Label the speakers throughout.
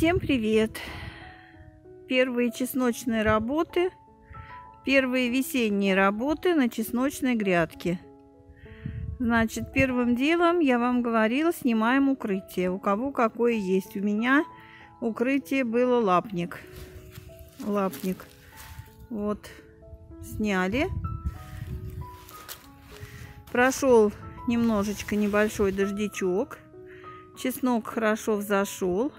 Speaker 1: Всем привет! Первые чесночные работы, первые весенние работы на чесночной грядке. Значит, первым делом я вам говорила, снимаем укрытие. У кого какое есть. У меня укрытие было лапник. Лапник. Вот, сняли. Прошел немножечко небольшой дождичок. Чеснок хорошо взошел.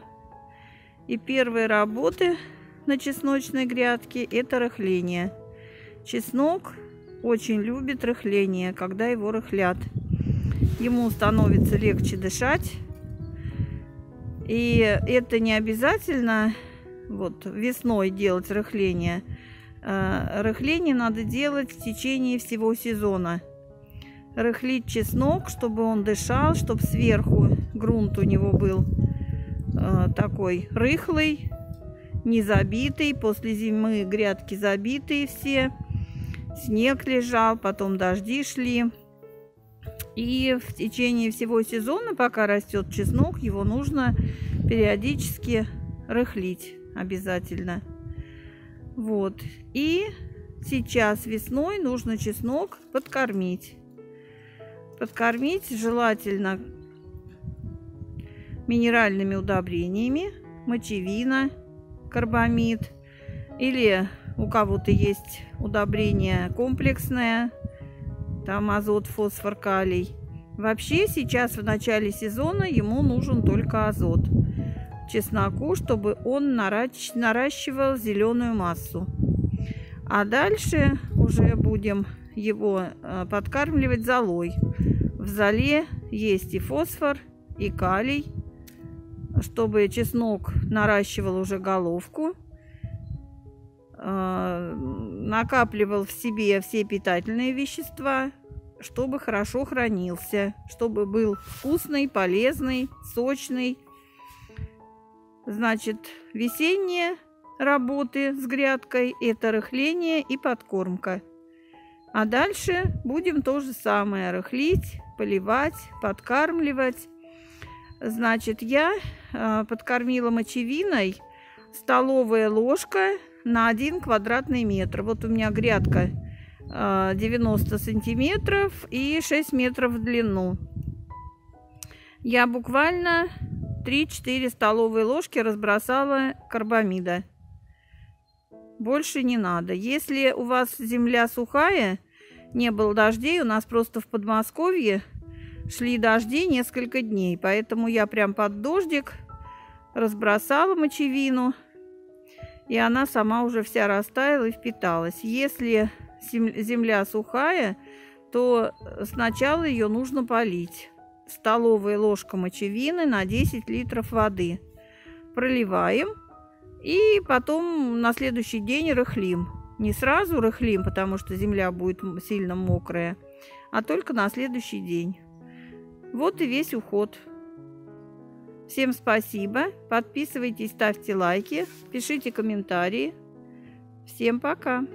Speaker 1: И первые работы на чесночной грядке это рыхление. Чеснок очень любит рыхление, когда его рыхлят. Ему становится легче дышать. И это не обязательно вот весной делать рыхление. А, рыхление надо делать в течение всего сезона. Рыхлить чеснок, чтобы он дышал, чтобы сверху грунт у него был такой рыхлый, не забитый. После зимы грядки забитые все. Снег лежал, потом дожди шли. И в течение всего сезона, пока растет чеснок, его нужно периодически рыхлить обязательно. Вот. И сейчас весной нужно чеснок подкормить. Подкормить желательно минеральными удобрениями, мочевина, карбамид или у кого-то есть удобрение комплексное, там азот, фосфор, калий. Вообще сейчас в начале сезона ему нужен только азот чесноку, чтобы он наращивал зеленую массу. А дальше уже будем его э, подкармливать золой. В золе есть и фосфор, и калий, чтобы чеснок наращивал уже головку, э, накапливал в себе все питательные вещества, чтобы хорошо хранился, чтобы был вкусный, полезный, сочный. Значит, весенние работы с грядкой – это рыхление и подкормка. А дальше будем то же самое – рыхлить, поливать, подкармливать. Значит, я подкормила мочевиной столовая ложка на 1 квадратный метр. Вот у меня грядка 90 э, сантиметров и 6 метров в длину. Я буквально 3-4 столовые ложки разбросала карбамида. Больше не надо. Если у вас земля сухая, не было дождей, у нас просто в Подмосковье шли дожди несколько дней. Поэтому я прям под дождик разбросала мочевину. И она сама уже вся растаяла и впиталась. Если земля сухая, то сначала ее нужно полить. Столовая ложка мочевины на 10 литров воды. Проливаем. И потом на следующий день рыхлим. Не сразу рыхлим, потому что земля будет сильно мокрая, а только на следующий день. Вот и весь уход. Всем спасибо. Подписывайтесь, ставьте лайки, пишите комментарии. Всем пока.